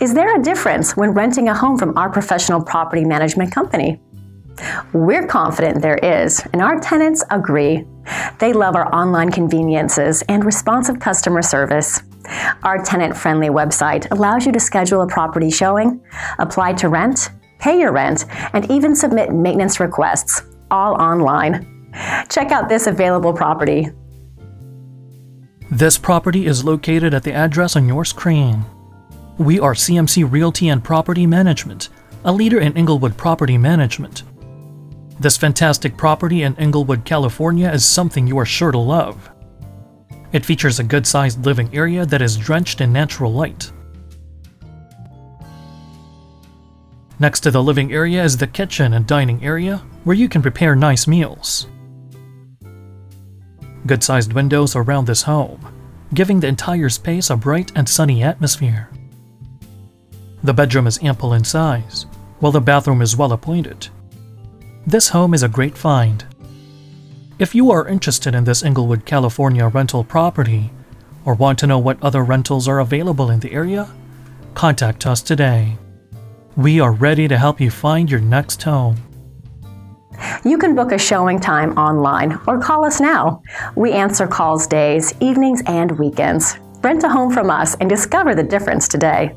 Is there a difference when renting a home from our professional property management company? We're confident there is, and our tenants agree. They love our online conveniences and responsive customer service. Our tenant friendly website allows you to schedule a property showing, apply to rent, pay your rent, and even submit maintenance requests, all online. Check out this available property. This property is located at the address on your screen. We are CMC Realty and Property Management, a leader in Inglewood property management. This fantastic property in Inglewood, California is something you are sure to love. It features a good sized living area that is drenched in natural light. Next to the living area is the kitchen and dining area, where you can prepare nice meals. Good sized windows around this home, giving the entire space a bright and sunny atmosphere. The bedroom is ample in size, while the bathroom is well appointed. This home is a great find. If you are interested in this Inglewood, California rental property, or want to know what other rentals are available in the area, contact us today. We are ready to help you find your next home. You can book a showing time online or call us now. We answer calls days, evenings, and weekends. Rent a home from us and discover the difference today.